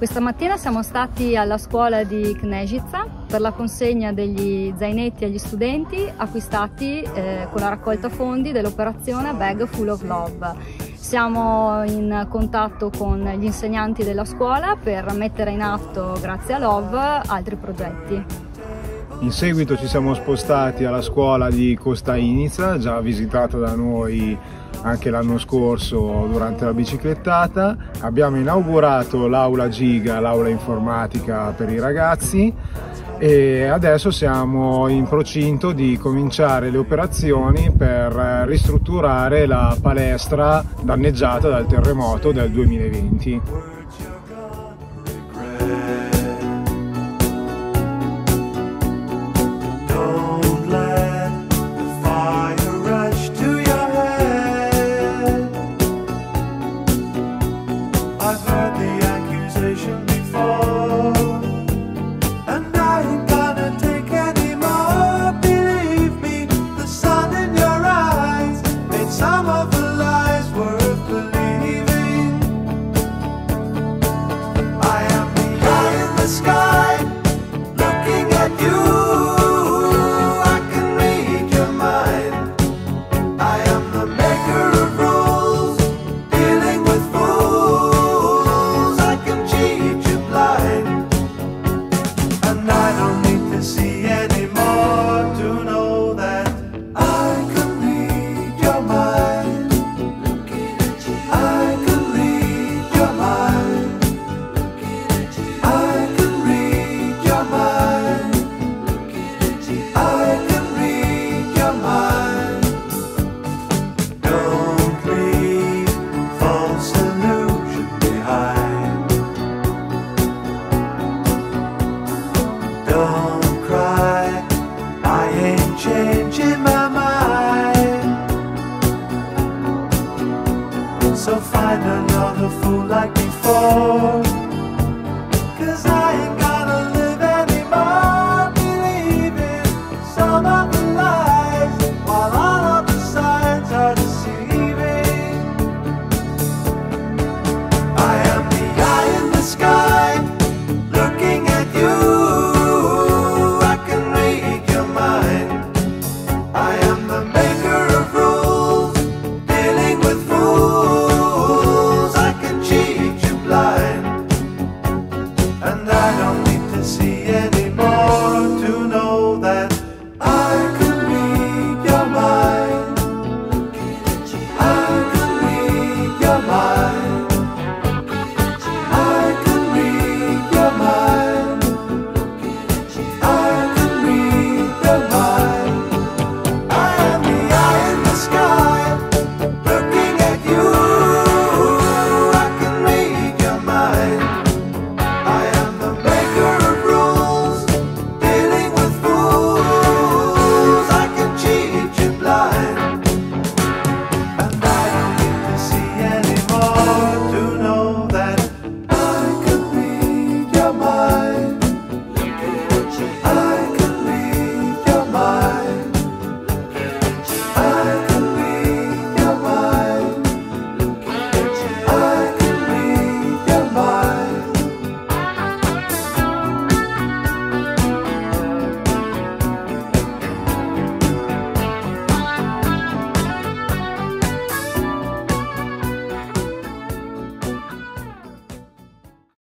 Questa mattina siamo stati alla scuola di Knežica per la consegna degli zainetti agli studenti acquistati eh, con la raccolta fondi dell'operazione Bag Full of Love. Siamo in contatto con gli insegnanti della scuola per mettere in atto, grazie a Love, altri progetti. In seguito ci siamo spostati alla scuola di Costa Iniza, già visitata da noi anche l'anno scorso durante la biciclettata. Abbiamo inaugurato l'aula Giga, l'aula informatica per i ragazzi e adesso siamo in procinto di cominciare le operazioni per ristrutturare la palestra danneggiata dal terremoto del 2020. sky. So find another fool like before. that